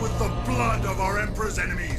With the blood of our Emperor's enemies!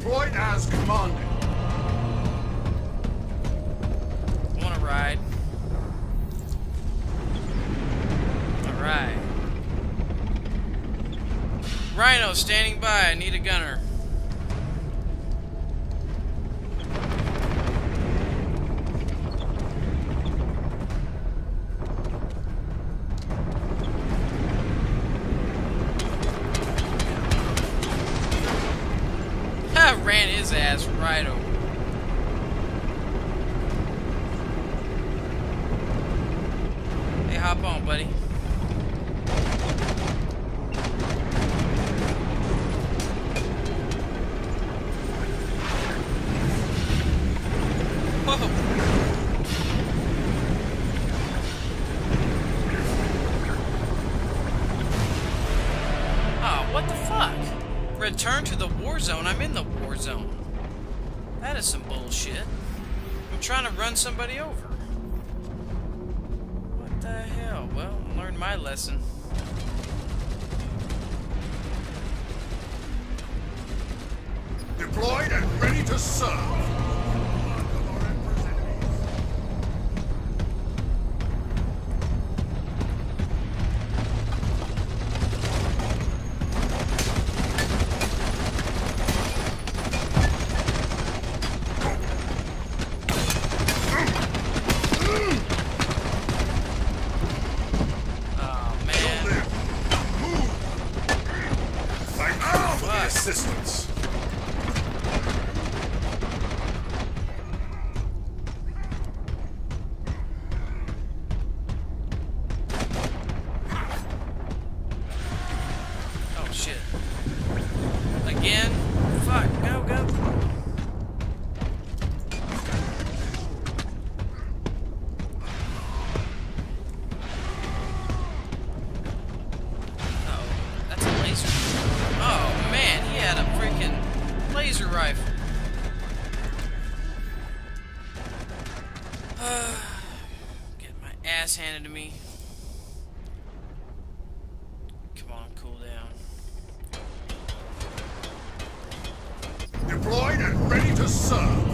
Deployed as commanded. Want to ride. Alright. Rhino standing by. I need a gunner. Ass right over. Hey, hop on, buddy. Whoa. Oh, what the fuck? Return to the war zone. I'm in the war zone. That is some bullshit. I'm trying to run somebody over. What the hell? Well, learned my lesson. Deployed and ready to serve. Ass handed to me. Come on, cool down. Deployed and ready to serve.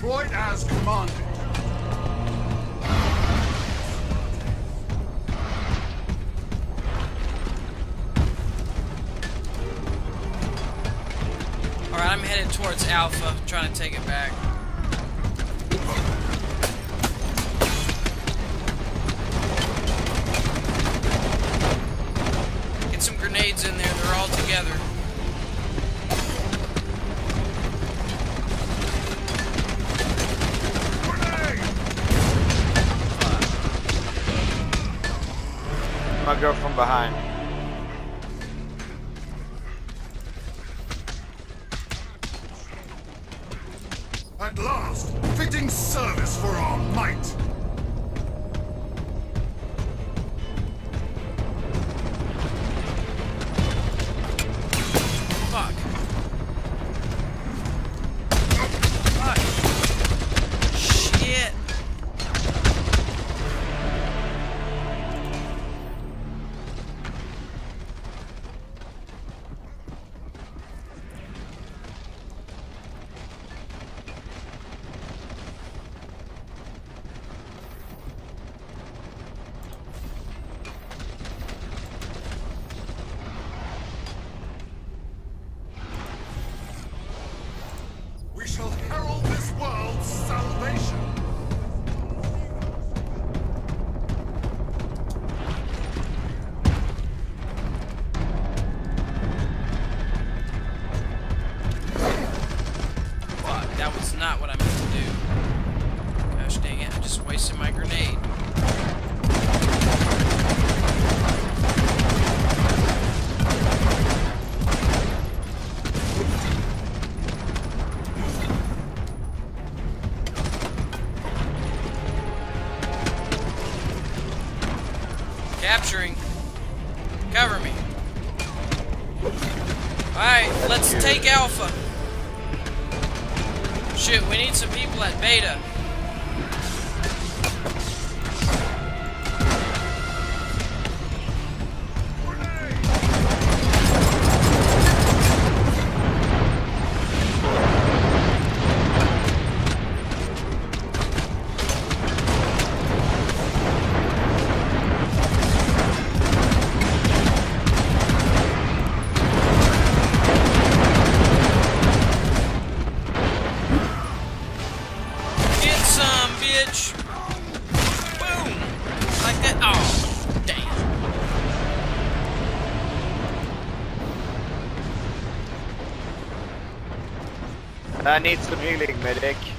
Deployed as commanded. Alright, I'm headed towards Alpha, trying to take it back. Get some grenades in there, they're all together. Girl from behind. That was not what I meant to do. Gosh dang it, I just wasted my grenade. Capturing. Cover me. Alright, let's take Alpha. Shit, we need some people at Beta. Need some healing, medic.